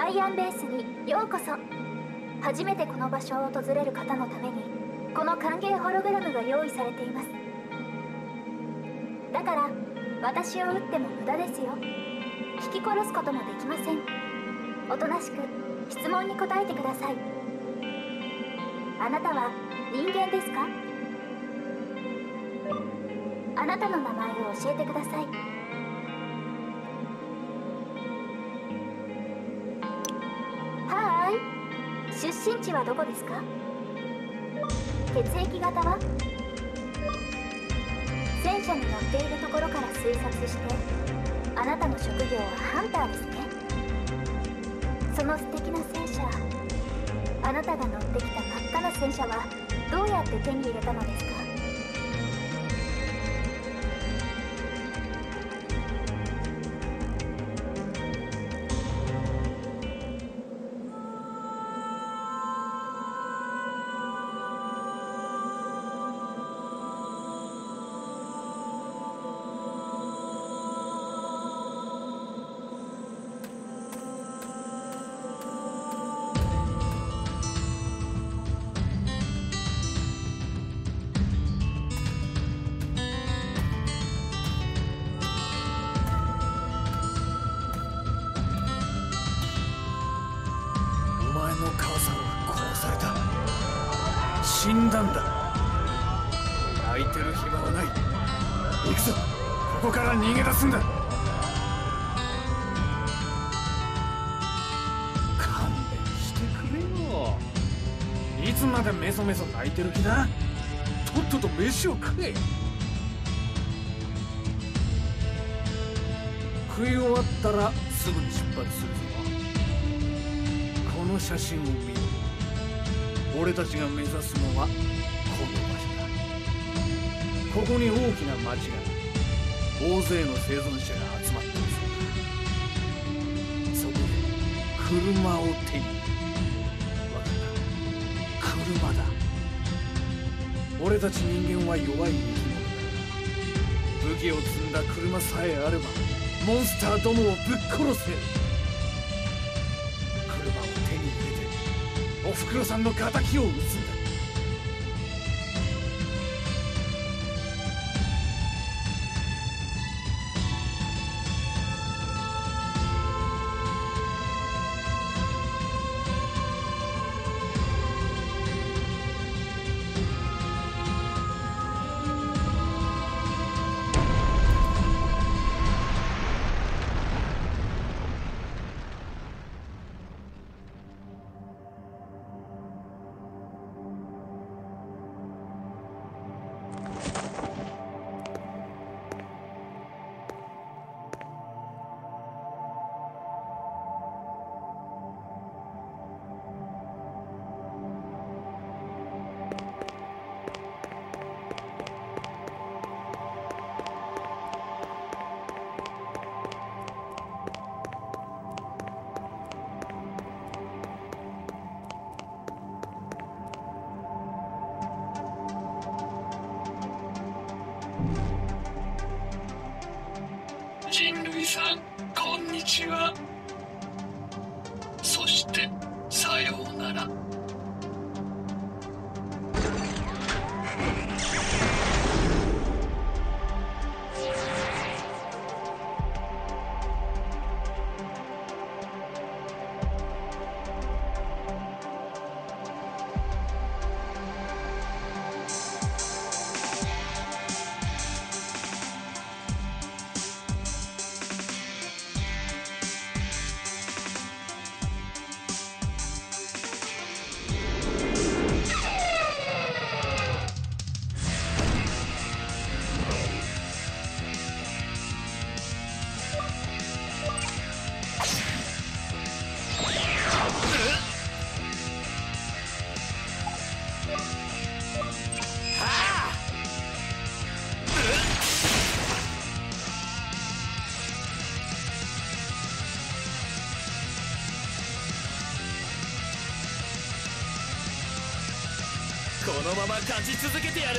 アイアンベースにようこそ。初めてこの場所を訪れる方のためにこの歓迎ホログラムが用意されています。だから私を撃っても無駄ですよ。引き殺すこともできません。おとなしく質問に答えてください。あなたは人間ですか？あなたの名前を教えてください。地はどこですか？血液型は？戦車に乗っているところから推察してあなたの職業はハンターですね。その素敵な戦車あなたが乗ってきた真っ赤な戦車はどうやって手に入れたのですか？から逃げ出すんだ。勘弁してくれよ。いつまでメソメソ泣いてる気だ。とっとと飯を食え。食い終わったらすぐに出発するぞ。この写真を見ろ俺たちが目指すのはこの場所だ。ここに大きな町が大勢の生存者が集まっている。そうだそこで車を手に。入れるわかった車だ。俺たち人間は弱い生き物だ。武器を積んだ車さえあればモンスターどもをぶっ殺せ。る車を手に入れておふくろさんの敵を討つ。勝ち続けてやる。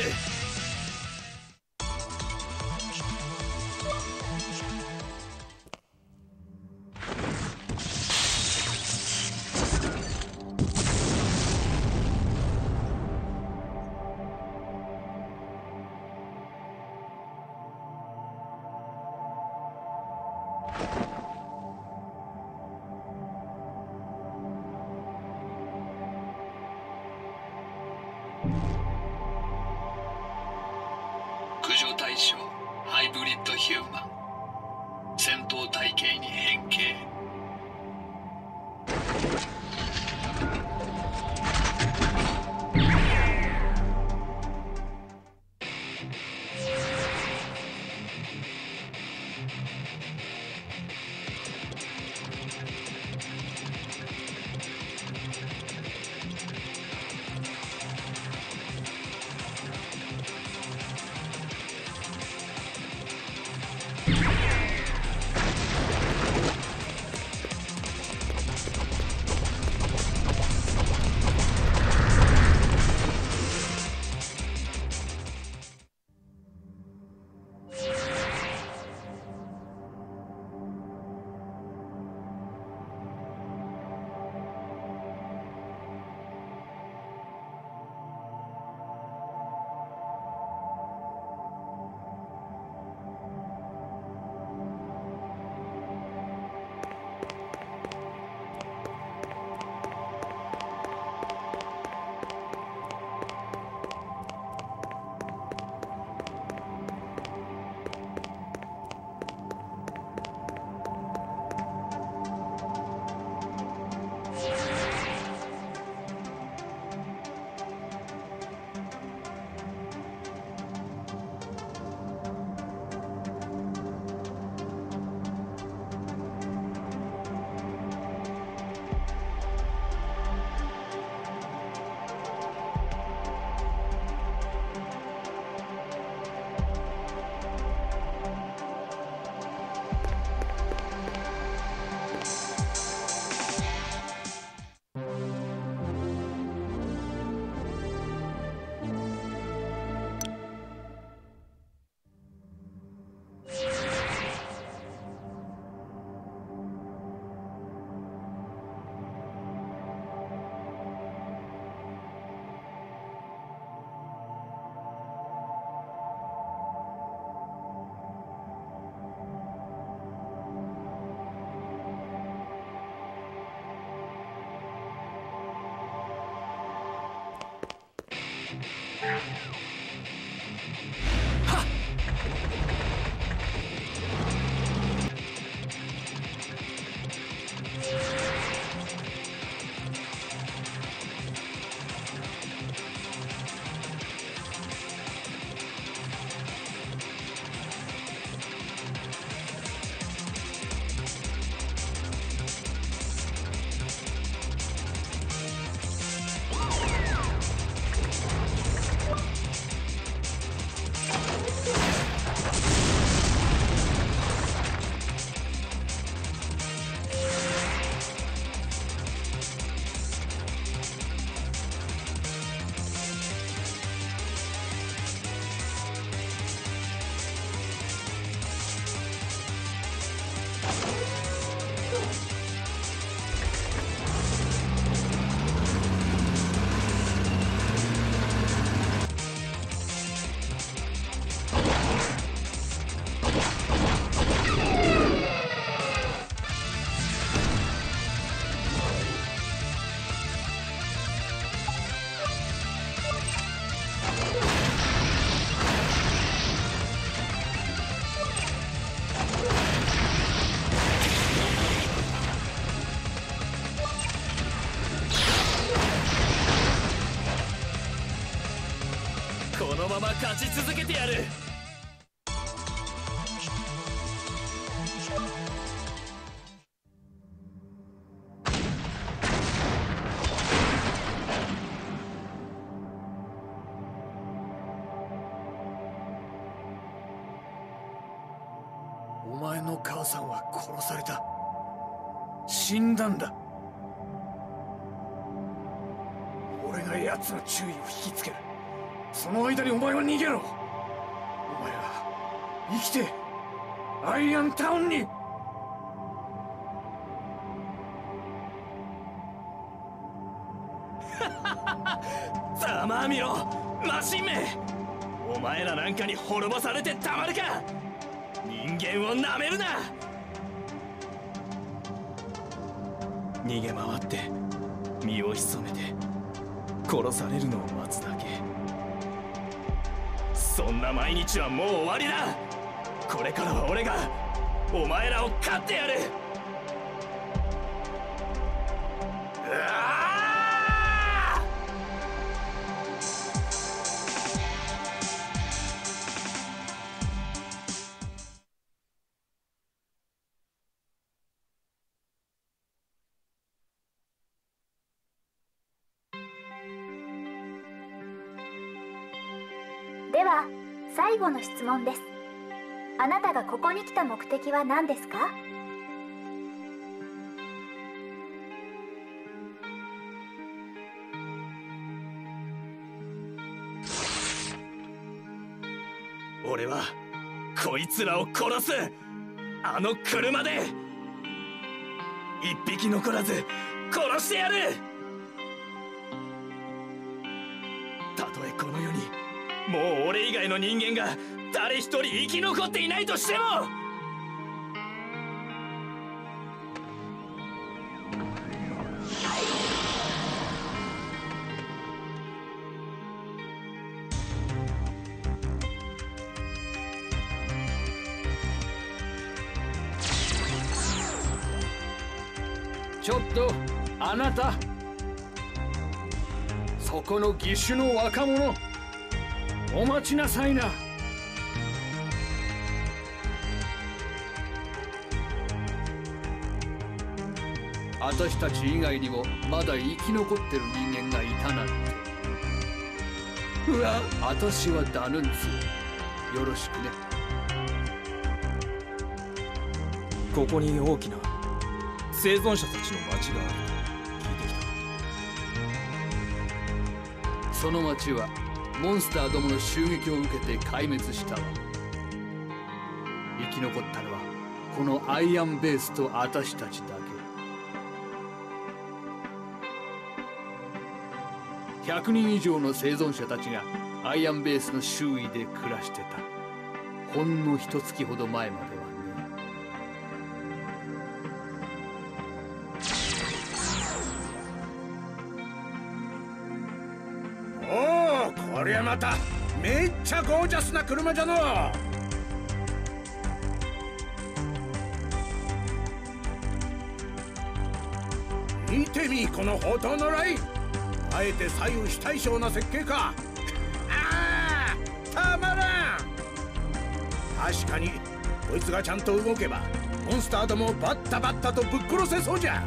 ち続けてやる。お前の母さんは殺された。死んだんだ。俺が奴の注意を引きつける。その間にお前は逃げろ。お前は生きてアイアンタウンに。ざまあみろ。マシンメお前らなんかに滅ぼされてたまるか。人間をなめるな。逃げ回って身を潜めて殺されるのを待つだけ。そんな毎日はもう終わりだ。これからは俺がお前らを勝ってやる。質問です。あなたがここに来た目的は何ですか？俺はこいつらを殺す。あの車で。一匹残らず殺してやる。たとえこの世にもう俺以外の人間が誰一人生き残っていないとしても！ちょっとあなた。そこの義手の若者。お待ちなさいな。私たち以外にもまだ生き残ってる人間がいたなんて。うわ私はダヌンツよろしくね。ここに大きな生存者たちの町がある。聞いてきた。その町はモンスターどもの襲撃を受けて壊滅した。わ生き残ったのはこのアイアンベースと私たちだ。100人以上の生存者たちがアイアンベースの周囲で暮らしてた。ほんの一月ほど前まではね。おおこりゃまためっちゃゴージャスな車じゃの。見てみこの砲塔のライン。あえて左右非対称な設計か。あーたまらん。確かにこいつがちゃんと動けばモンスターどもバッタバッタとぶっ殺せそうじゃ。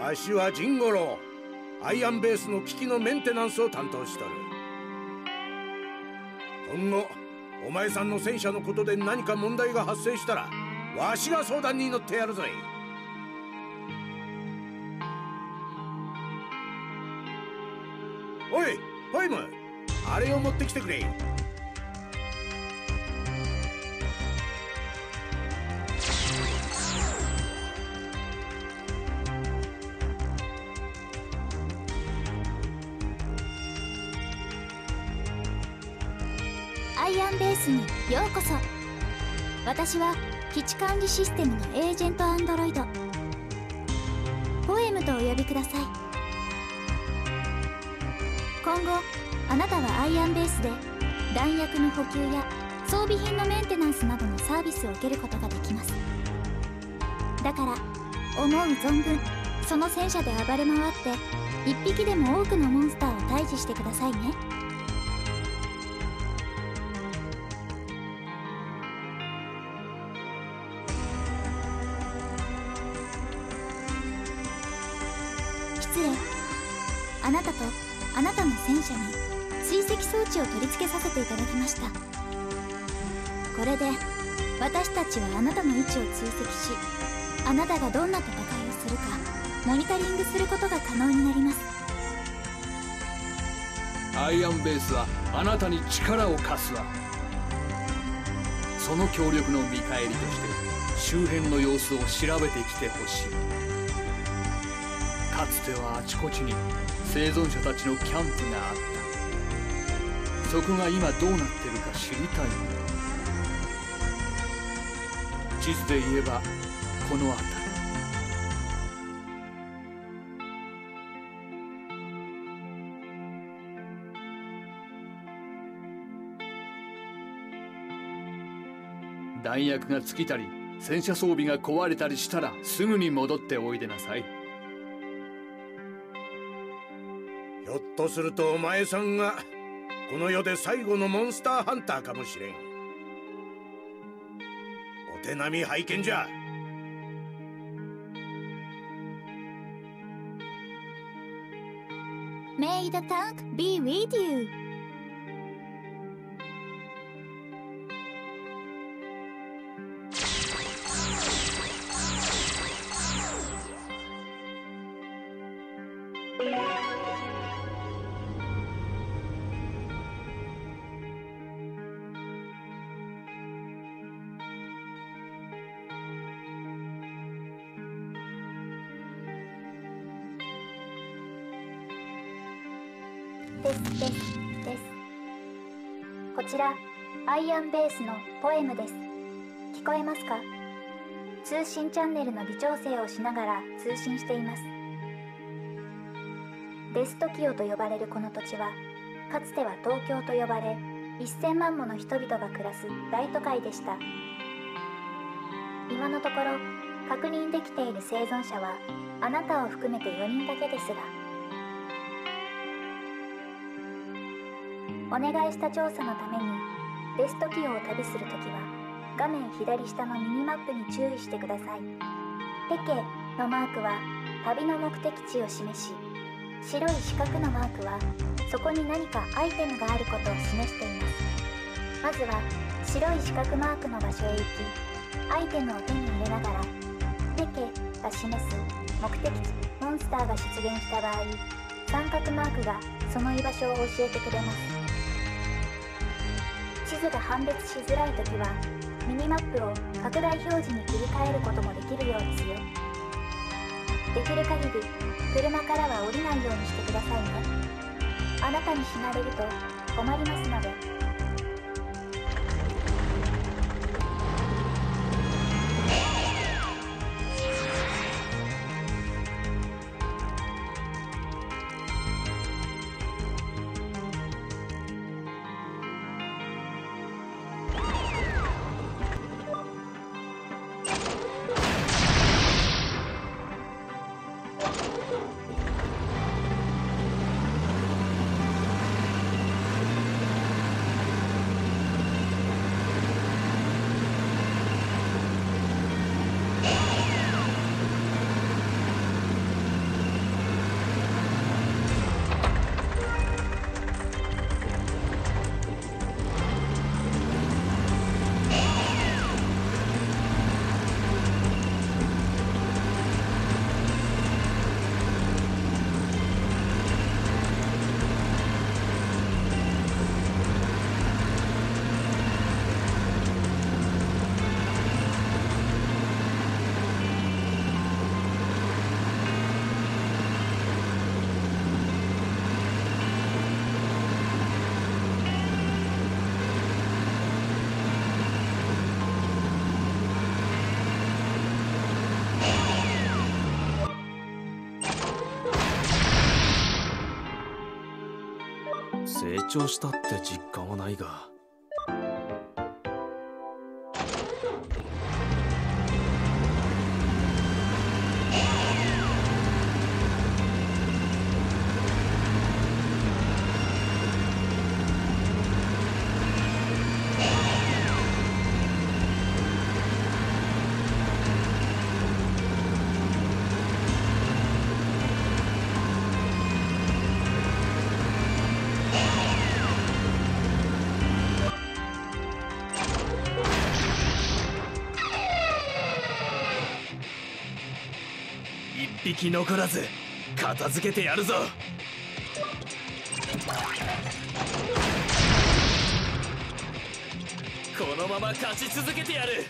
わしはジンゴロアイアンベースの機器のメンテナンスを担当しとる。今後お前さんの戦車のことで何か問題が発生したらわしが相談に乗ってやるぞいってきてくれ。アイアンベースにようこそ。私は基地管理システムのエージェントアンドロイド。ポエムとお呼びください。今後あなたはイアンベースで弾薬の補給や装備品のメンテナンスなどのサービスを受けることができます。だから思う存分その戦車で暴れ回って一匹でも多くのモンスターを退治してくださいね。置を取り付けさせていただきました。これで私たちはあなたの位置を追跡しあなたがどんな戦いをするかモニタリングすることが可能になります。アイアンベースはあなたに力を貸すわ。その協力の見返りとして周辺の様子を調べてきてほしい。かつてはあちこちに生存者たちのキャンプがあった。そこが今どうなってるか知りたい。んだ地図で言えばこの辺り弾薬が尽きたり戦車装備が壊れたりしたらすぐに戻っておいでなさい。ひょっとするとお前さんがこの世で最後のモンスターハンターかもしれん。お手並み拝見じゃ。メイドタンク be with you. イアンベースのポエムです。聞こえますか？通信チャンネルの微調整をしながら通信しています。デストキオと呼ばれるこの土地はかつては東京と呼ばれ1000万もの人々が暮らす大都会でした。今のところ確認できている生存者はあなたを含めて4人だけですが。お願いした調査のためにベストキオを旅するときは画面左下のミニマップに注意してください。ペケのマークは旅の目的地を示し白い四角のマークはそこに何かアイテムがあることを示しています。まずは白い四角マークの場所へ行きアイテムを手に入れながらペケが示す目的地モンスターが出現した場合三角マークがその居場所を教えてくれます。図が判別しづらい時はミニマップを拡大表示に切り替えることもできるようですよ。できる限り車からは降りないようにしてくださいね。あなたに死なれると困りますので成長したって実感はないがき残らず片付けてやるぞ。このまま勝ち続けてやる。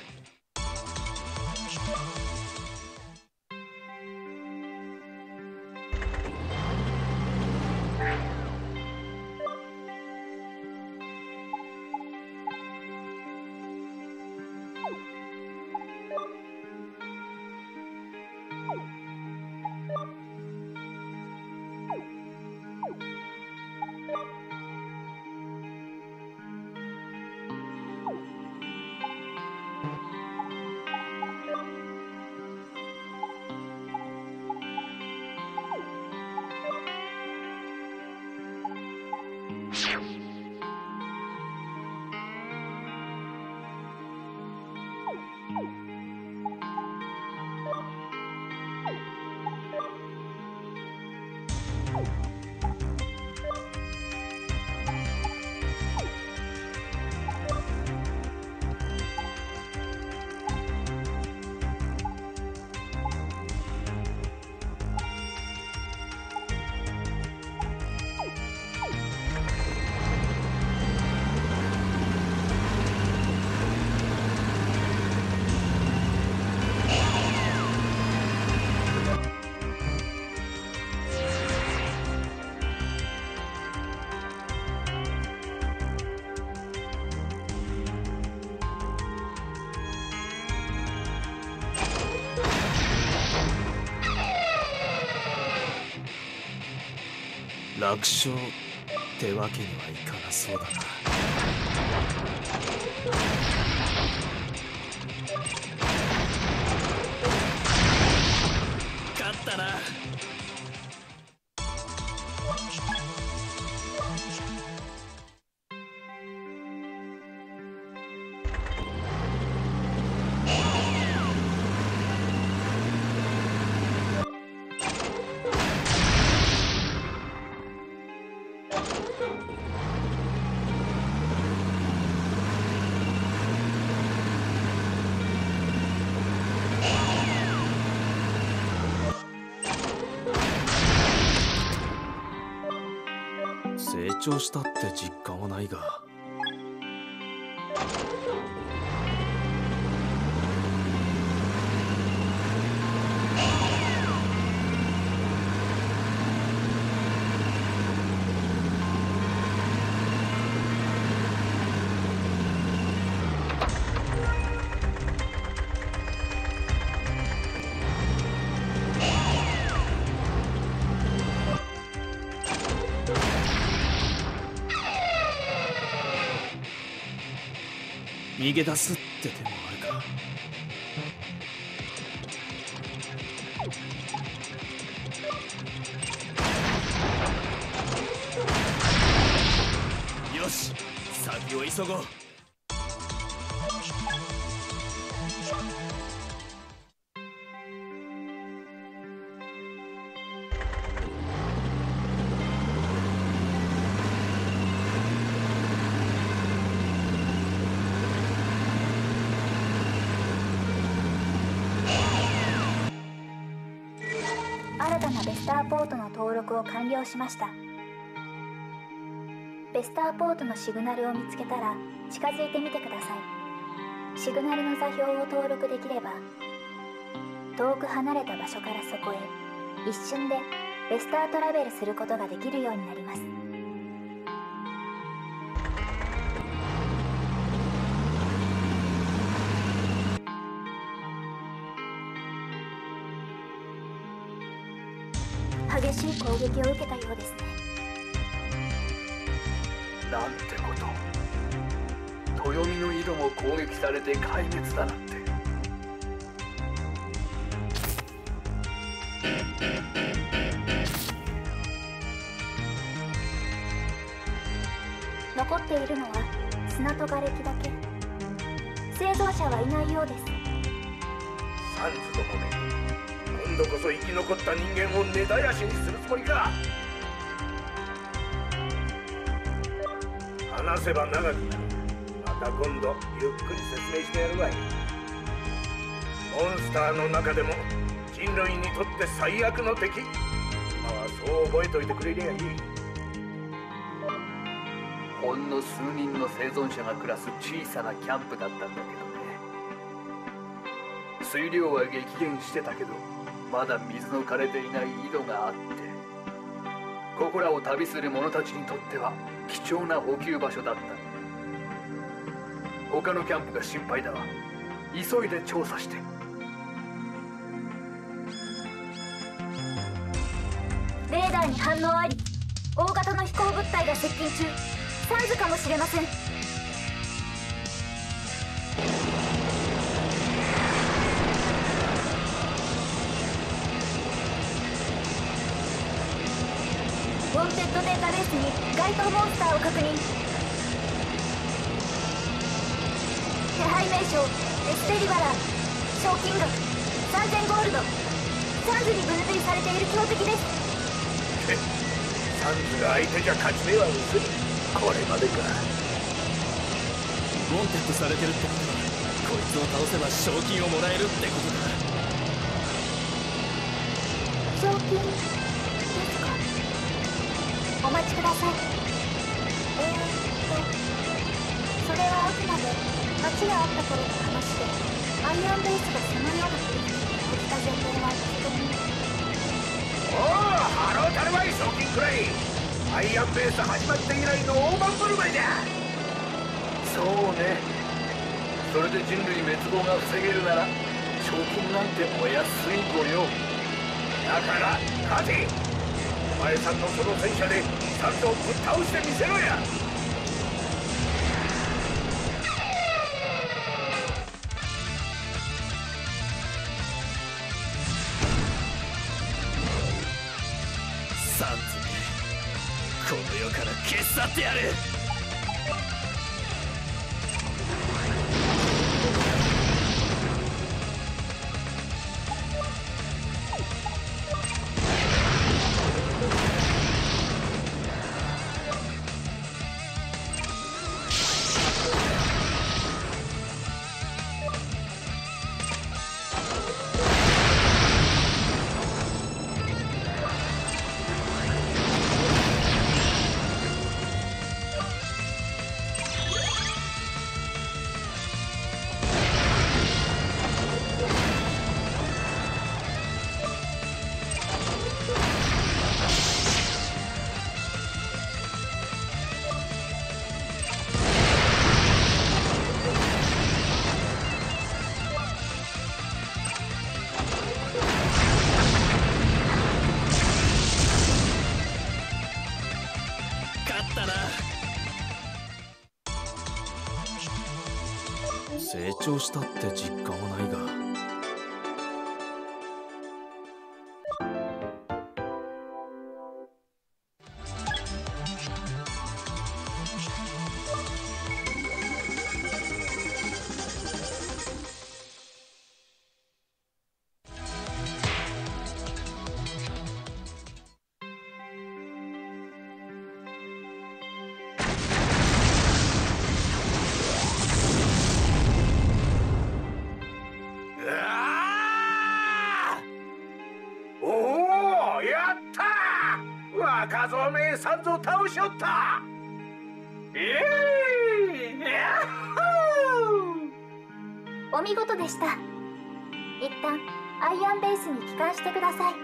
楽勝ってわけにはいかなそうだな。成長したって実感はないが。逃げ出すって手もあるか。よし先を急ごう。を完了しました。ベスターポートのシグナルを見つけたら近づいてみてください。シグナルの座標を登録できれば遠く離れた場所からそこへ一瞬でベスタートラベルすることができるようになります。攻撃を受けたようですね。なんてこと。豊臣の井戸も攻撃されて壊滅だなんて。残っているのは砂と瓦礫だけ。生存者はいないようです。サンズどもめ今度こそ生き残った人間を根絶やしにするつもりか話せば長くなるまた今度ゆっくり説明してやるわい。モンスターの中でも人類にとって最悪の敵。今はそう覚えといてくれりゃいい。ほんの数人の生存者が暮らす小さなキャンプだったんだけどね。水量は激減してたけど。まだ水の枯れていない井戸があってここらを旅する者たちにとっては貴重な補給場所だった。他のキャンプが心配だわ急いで調査して。レーダーに反応あり大型の飛行物体が接近中。サンズかもしれません。ウォンテッドデータベースに該当モンスターを確認手配名称エステリバラ賞金額3000ゴールドサンズに分類されている。強敵ですサンズが相手じゃ勝ち目は薄いこれまでか。ウォンテッドされてるってことはこいつを倒せば賞金をもらえるってことだ。賞金？待ちください。えー、とそれはあくまで町があった頃の話でアイアンベースがそのような取り組みをした前提は人におおハロータルバイ賞金くらいアイアンベース始まって以来の大盤振る舞いだ。そうね。それで人類滅亡が防げるなら賞金なんてお安いご用。だからカジお前さんのその戦車でサンズをぶっ倒してみせろや。成したって実若造めサンズを倒しおったえいやっほーお見事でした一旦アイアンベースに帰還してください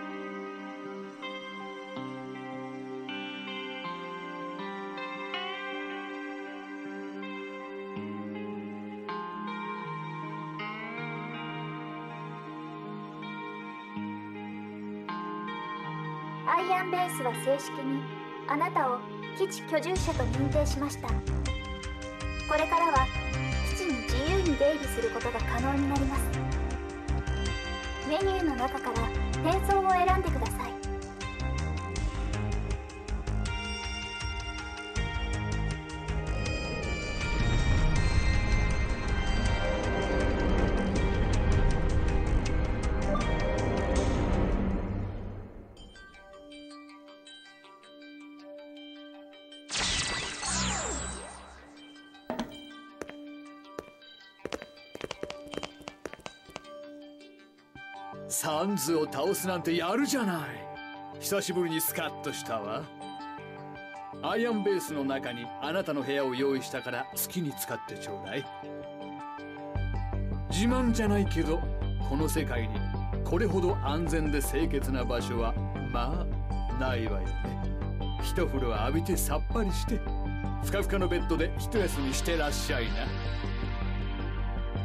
アイアンベースは正式にあなたを基地居住者と認定しました。これからは基地に自由に出入りすることが可能になります。メニューの中から転送を選んでください。ンズを倒すなんてやるじゃない。久しぶりにスカッとしたわ。アイアンベースの中にあなたの部屋を用意したから好きに使ってちょうだい。自慢じゃないけどこの世界にこれほど安全で清潔な場所はまあないわよね。一風呂浴びてさっぱりしてふかふかのベッドで一休みしてらっしゃいな。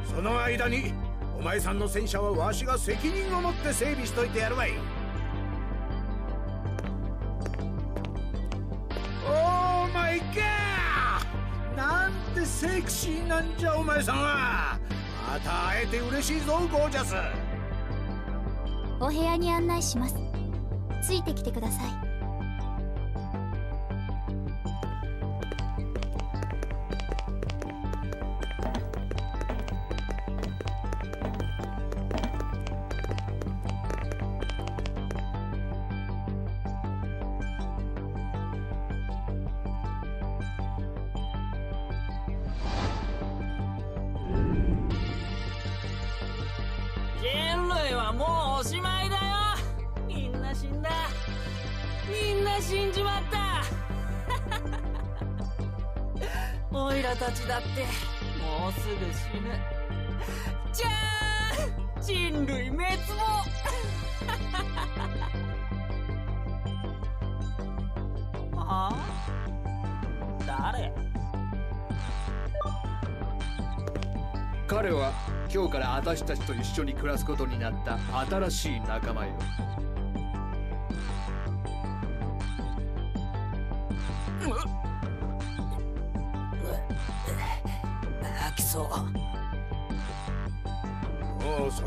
その間にお前さんの戦車はわしが責任を持って整備しといてやるわい。オーマイガーなんてセクシーなんじゃお前さんは。また会えて嬉しいぞゴージャス。お部屋に案内します。ついてきてください。類滅亡は あ？誰？彼は今日から私たちと一緒に暮らすことになった新しい仲間よ。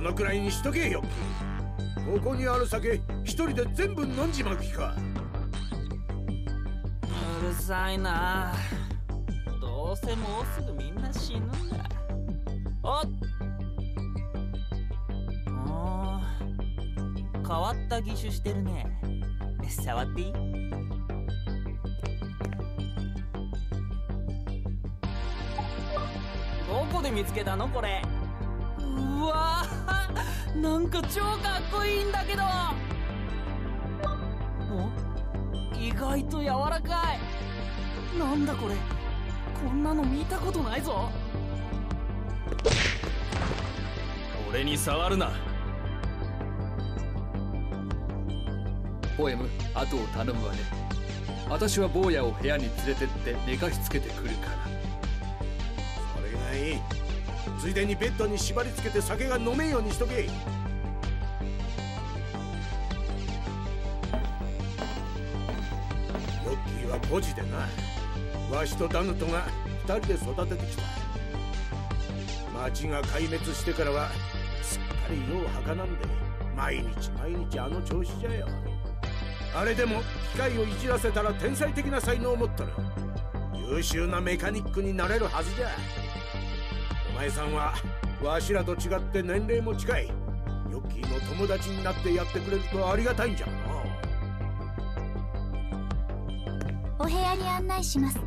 のくらいにしとけよここにある酒一人で全部飲んじまう気か。うるさいな。どうせもうすぐみんな死ぬんだ。おっ。お変わった義手してるね触っていい？どこで見つけたのこれ？なんか超かっこいいんだけど。お？意外と柔らかい。なんだこれ。こんなの見たことないぞ。俺に触るな。ポエム後を頼むわね。私は坊やを部屋に連れてって寝かしつけてくるからついでにベッドに縛り付けて酒が飲めんようにしとけ。ヨッキーは孤児でな。わしとダヌトが二人で育ててきた。町が壊滅してからはすっかり世をはかなんで毎日毎日あの調子じゃよ。あれでも機械をいじらせたら天才的な才能を持っとる。優秀なメカニックになれるはずじゃ。前さんはわしらと違って年齢も近いヨッキーの友達になってやってくれるとありがたいんじゃなお部屋に案内します。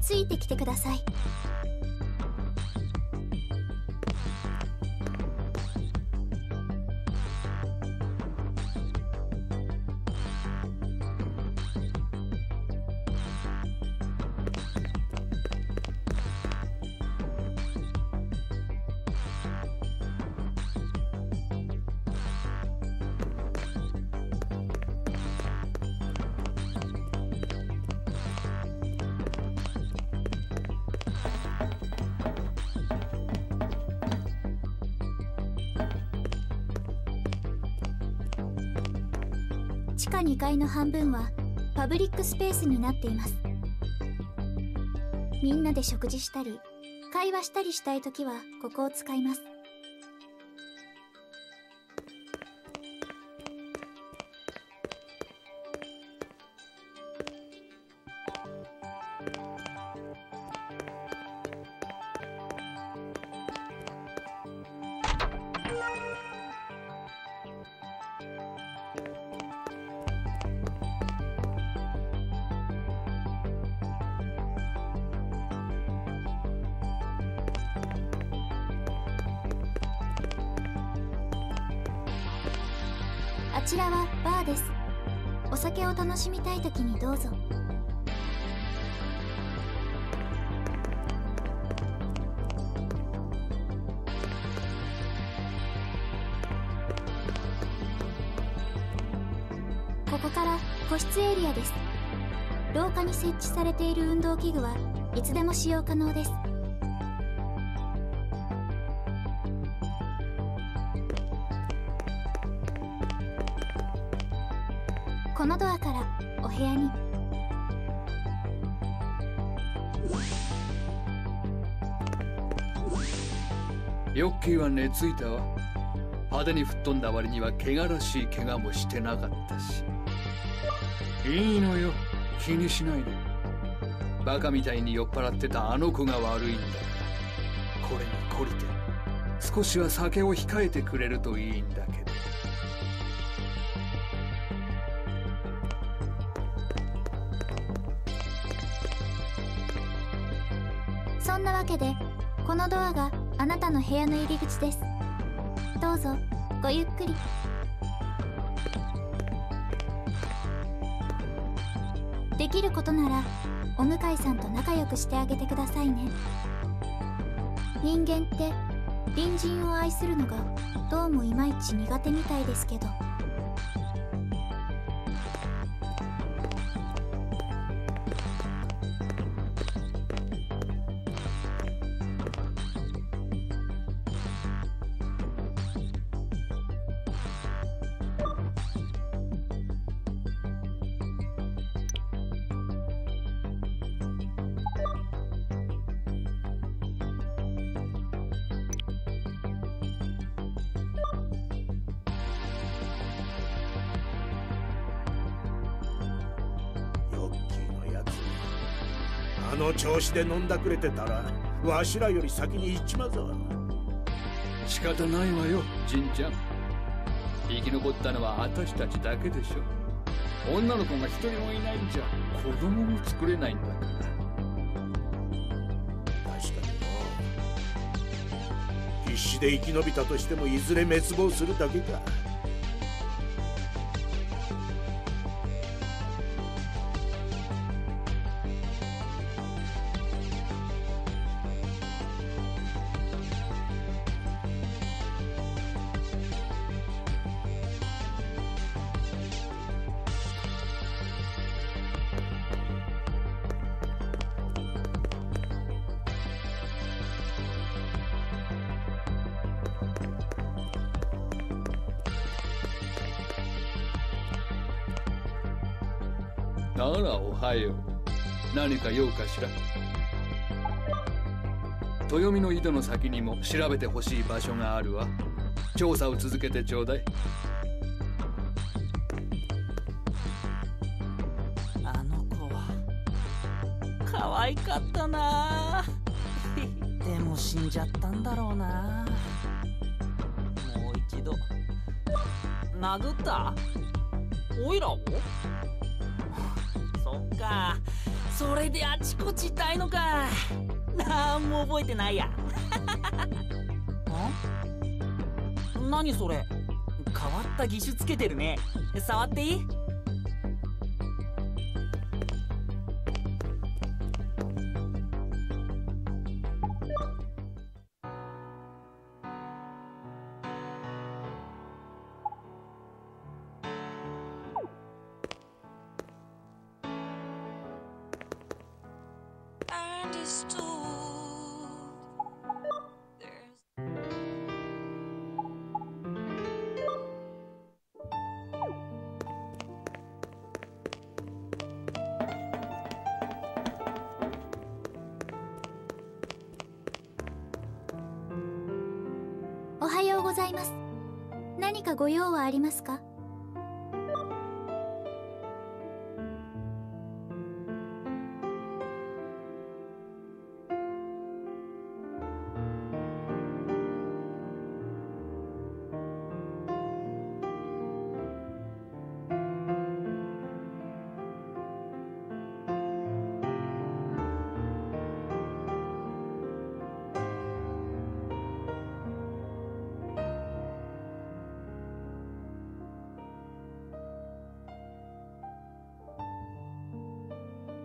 ついてきてください。の半分はパブリックスペースになっています。みんなで食事したり会話したりしたい時はここを使います。ている運動器具はいつでも使用可能です。このドアからお部屋に。ヨッキーは寝ついたわ。派手に吹っ飛んだ割には怪我らしい怪我もしてなかったし。いいのよ。気にしないで。バカみたいに酔っ払ってたあの子が悪いんだ。これに懲りて少しは酒を控えてくれるといいんだけど。そんなわけでこのドアがあなたの部屋の入り口です。どうぞごゆっくり。できることならお向かいさんと仲良くしてあげてくださいね。人間って隣人を愛するのがどうもいまいち苦手みたいですけど。調子で飲んだくれてたらわしらより先に行っちまうぞ。仕方ないわよジンちゃん。生き残ったのは私たちだけでしょ。女の子が一人もいないんじゃ子供も作れないんだから。確かにな。必死で生き延びたとしてもいずれ滅亡するだけか何か用かしら。暦の井戸の先にも調べてほしい場所があるわ。調査を続けてちょうだい。あの子は可愛かったな。でも死んじゃったんだろうな。もう一度殴った？おいらを そっか。それであちこち痛いのか。なんも覚えてないや。ん何それ。変わった義手つけてるね。触っていい？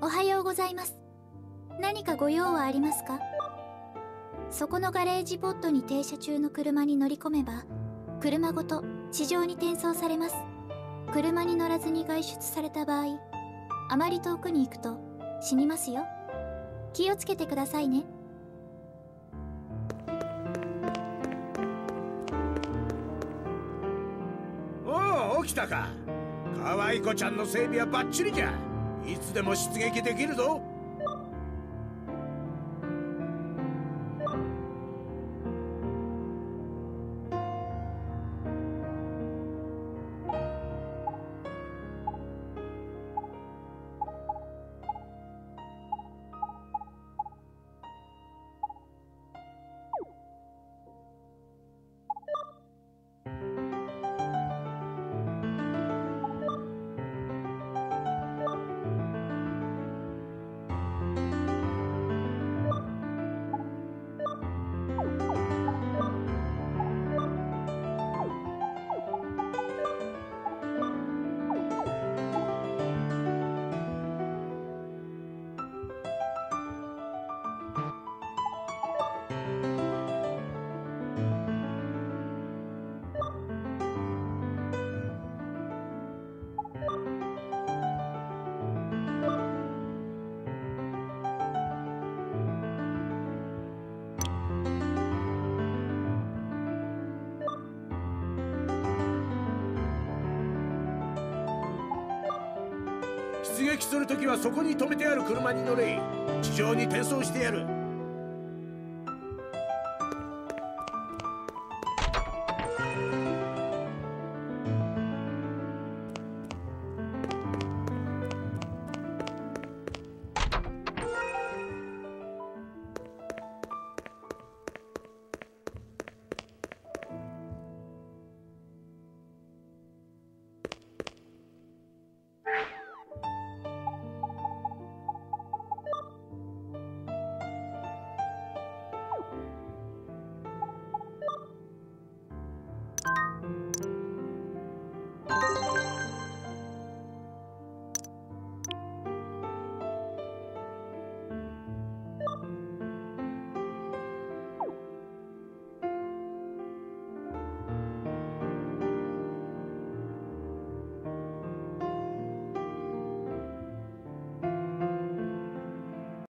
おはようございます。何かご用はありますか？そこのガレージポットに停車中の車に乗り込めば車ごと地上に転送されます。車に乗らずに外出された場合あまり遠くに行くと死にますよ。気をつけてくださいね。おお起きたか。可愛い子ちゃんの整備はバッチリじゃ。いつでも出撃できるぞ。するときはそこに止めてある車に乗れ。地上に転送してやる。